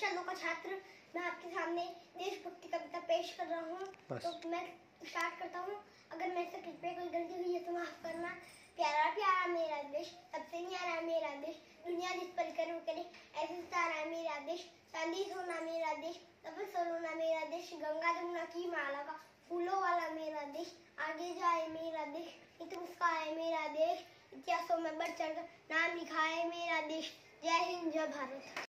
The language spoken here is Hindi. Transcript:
कक्षा दो का छात्र मैं आपके सामने देशभक्ति कविता पेश कर रहा हूँ। तो मैं स्टार्ट करता हूँ। अगर मेरे से कृपया कोई गलती हुई है तो माफ़ करना। प्यारा प्यारा मेरा देश सबसे न्यारा मेरा देश दुनिया जिस पर कर्म करे ऐसे सारा मेरा देश चांदी सोना मेरा देश तब सोना मेरा देश गंगा जमुना की माला का फूलों वाला मेरा देश आगे जाए मेरा देश इत मुस्काए मेरा देश इतिहासों में बढ़ चढ़ नाम लिखा है मेरा देश। जय हिंद जय भारत।